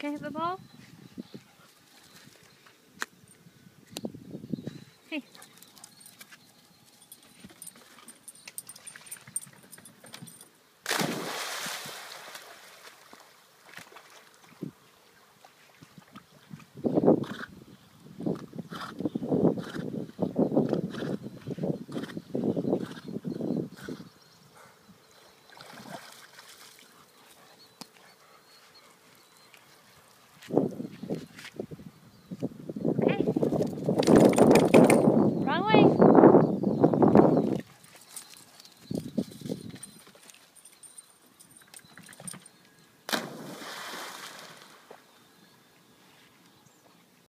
Can I hit the ball? Hey.